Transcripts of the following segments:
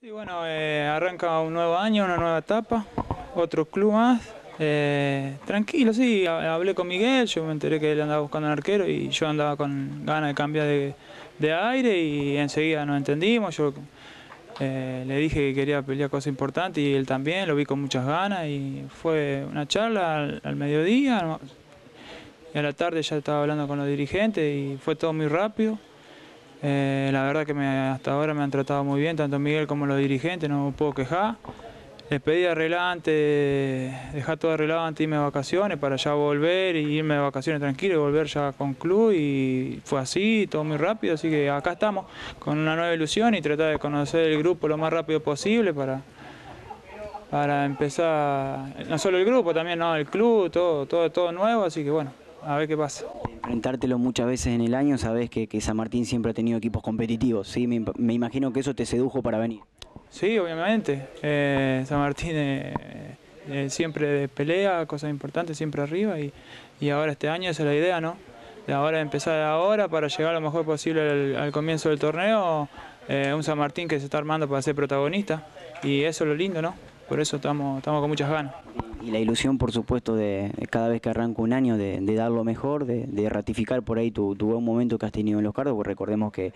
Sí, bueno, eh, arranca un nuevo año, una nueva etapa, otro club más. Eh, tranquilo, sí, ha- hablé con Miguel, yo me enteré que él andaba buscando un arquero y yo andaba con ganas de cambiar de, aire y enseguida nos entendimos. Yo eh, le dije que quería pelear cosas importantes y él también, lo vi con muchas ganas y fue una charla al, al mediodía y a la tarde ya estaba hablando con los dirigentes y fue todo muy rápido. Eh, la verdad que me- hasta ahora me han tratado muy bien, tanto Miguel como los dirigentes, no me puedo quejar. Les pedí arreglar antes, dejar todo arreglado antes irme de vacaciones para ya volver y irme de vacaciones tranquilo y volver ya con club y fue así, todo muy rápido, así que acá estamos con una nueva ilusión y tratar de conocer el grupo lo más rápido posible para, para empezar, no solo el grupo, también no, el club, todo, todo, todo nuevo, así que bueno, a ver qué pasa. Enfrentártelo muchas veces en el año, sabes que, que San Martín siempre ha tenido equipos competitivos, ¿sí? Me, me imagino que eso te sedujo para venir. Sí, obviamente. Eh, San Martín eh, eh, siempre pelea, cosas importantes, siempre arriba y, y ahora este año esa es la idea, ¿no? De ahora empezar ahora para llegar lo mejor posible al, al comienzo del torneo, un San Martín que se está armando para ser protagonista y eso es lo lindo, ¿no? Por eso estamos, estamos con muchas ganas. Y la ilusión, por supuesto, de, cada vez que arranca un año, de, de dar lo mejor, de, ratificar por ahí tu, tu buen momento que has tenido en los cargos, porque recordemos que,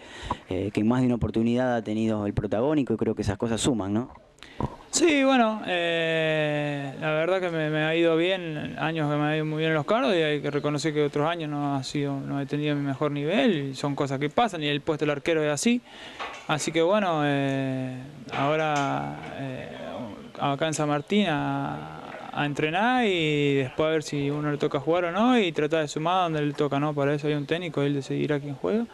eh, que más de una oportunidad ha tenido el protagónico y creo que esas cosas suman, ¿no? Sí, bueno, eh, la verdad que me, ha ido bien, años que me ha ido muy bien en los cardos y hay que reconocer que otros años no ha sido, no he tenido mi mejor nivel y son cosas que pasan y el puesto del arquero es así. Así que bueno, eh, ahora acá en San Martín a entrenar y después a ver si uno le toca jugar o no y tratar de sumar donde le toca, ¿no? Para eso hay un técnico, él decidirá quién juega.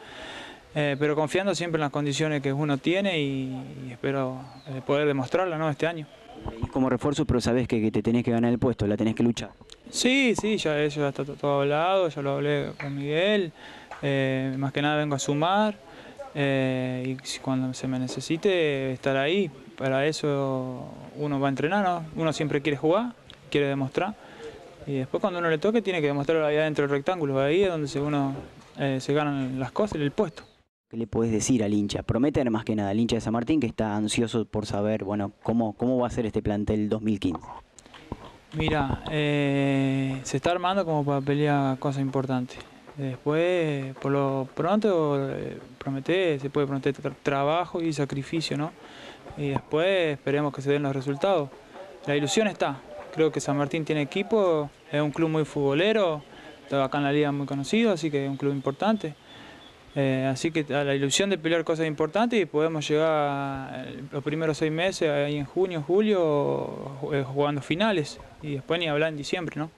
Eh, pero confiando siempre en las condiciones que uno tiene y, y espero eh, poder demostrarla ¿no? este año. Y como refuerzo, pero sabes que, que te tenés que ganar el puesto, la tenés que luchar. Sí, sí, ya eso ya está to- todo hablado, ya lo hablé con Miguel, eh, más que nada vengo a sumar eh, y cuando se me necesite estar ahí, para eso uno va a entrenar, ¿no? uno siempre quiere jugar, quiere demostrar y después cuando uno le toque tiene que demostrarlo ahí adentro del rectángulo, ahí es donde uno eh, se ganan las cosas, el puesto. ¿Qué le podés decir al hincha? Prometer más que nada al hincha de San Martín que está ansioso por saber, bueno, cómo, cómo va a ser este plantel 2015. Mira, eh, se está armando como para pelear cosas importantes. Después, por lo pronto, eh, prometer, se puede prometer tra- trabajo y sacrificio, ¿no? Y después esperemos que se den los resultados. La ilusión está. Creo que San Martín tiene equipo, es un club muy futbolero, acá en la liga muy conocido, así que es un club importante. Eh, así que a la ilusión de pelear cosas importantes y podemos llegar los primeros seis meses, ahí en junio, julio, ju- eh, jugando finales y después ni hablar en diciembre, ¿no?